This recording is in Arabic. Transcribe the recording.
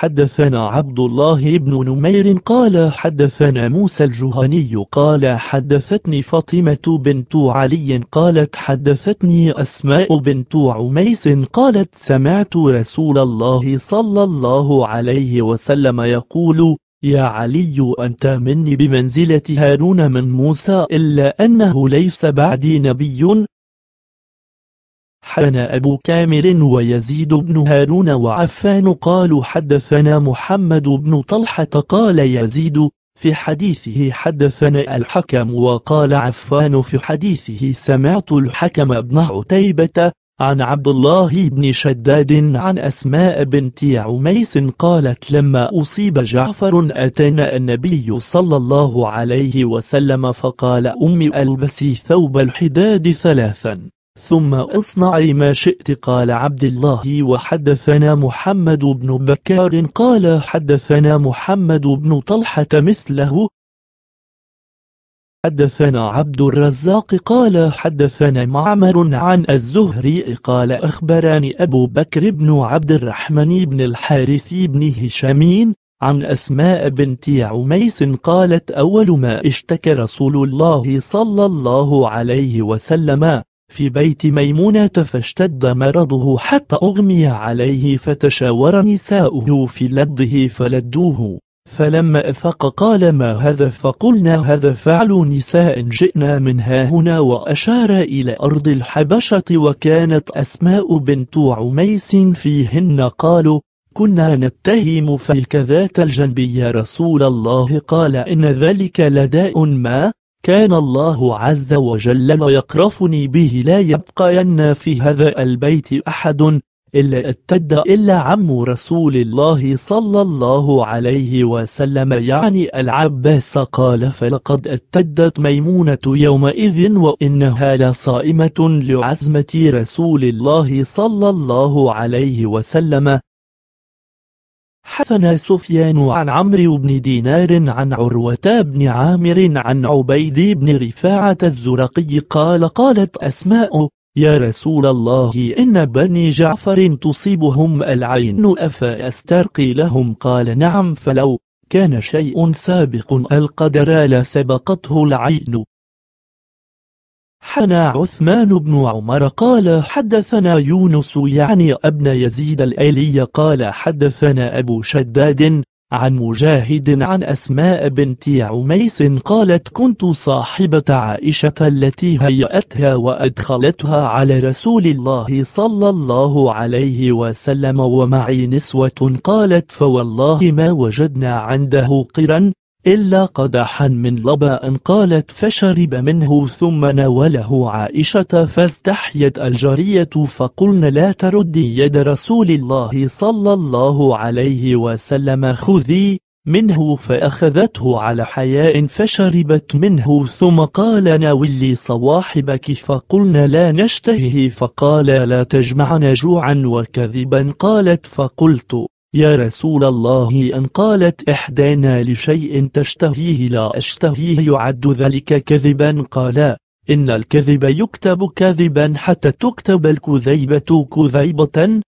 حدثنا عبد الله بن نمير قال حدثنا موسى الجهني قال حدثتني فاطمة بنت علي قالت حدثتني أسماء بنت عميس قالت سمعت رسول الله صلى الله عليه وسلم يقول يا علي أنت مني بمنزلة هارون من موسى إلا أنه ليس بعدي نبي حان أبو كامل ويزيد بن هارون وعفان قالوا حدثنا محمد بن طلحة قال يزيد في حديثه حدثنا الحكم وقال عفان في حديثه سمعت الحكم بن عتيبة عن عبد الله بن شداد عن أسماء بنت عميس قالت لما أصيب جعفر أتينا النبي صلى الله عليه وسلم فقال أمي ألبسي ثوب الحداد ثلاثا. ثم اصنعي ما شئت قال عبد الله وحدثنا محمد بن بكار قال حدثنا محمد بن طلحة مثله. حدثنا عبد الرزاق قال حدثنا معمر عن الزهري قال أخبرني أبو بكر بن عبد الرحمن بن الحارث بن هشامين عن أسماء بنت عميس قالت أول ما اشتكى رسول الله صلى الله عليه وسلم في بيت ميمونة فاشتد مرضه حتى أغمي عليه فتشاور نساؤه في لده فلدوه. فلما أفق قال ما هذا؟ فقلنا هذا فعل نساء جئنا من هنا وأشار إلى أرض الحبشة وكانت أسماء بنت عميس فيهن قالوا كنا نتهم فيك ذات الجنب يا رسول الله. قال إن ذلك لداء ما؟ كان الله عز وجل لا يقرفني به لا يبقين في هذا البيت أحد إلا اتد إلا عم رسول الله صلى الله عليه وسلم. يعني العباس قال فلقد اتدت ميمونة يومئذ وإنها لصائمة لعزمة رسول الله صلى الله عليه وسلم. حثنا سفيان عن عمرو بن دينار عن عروة بن عامر عن عبيد بن رفاعة الزرقي قال قالت أسماء يا رسول الله إن بني جعفر تصيبهم العين أفأسترقي لهم؟ قال نعم فلو كان شيء سابق القدر لسبقته العين. حنى عثمان بن عمر قال حدثنا يونس يعني أبن يزيد الأيلي قال حدثنا أبو شداد عن مجاهد عن أسماء بنت عميس قالت كنت صاحبة عائشة التي هيأتها وأدخلتها على رسول الله صلى الله عليه وسلم ومعي نسوة قالت فوالله ما وجدنا عنده قرا إلا قدحا من لباء قالت فشرب منه ثم ناوله عائشة فاستحيت الجارية فقلن لا تردي يد رسول الله صلى الله عليه وسلم خذي منه فأخذته على حياء فشربت منه ثم قال ناولي صواحبك فقلنا لا نشتهيه فقال لا تجمعنا جوعا وكذبا قالت فقلت يا رسول الله أن قالت إحدانا لشيء تشتهيه لا أشتهيه يعد ذلك كذبا قال إن الكذب يكتب كذبا حتى تكتب الكذيبة كذيبة.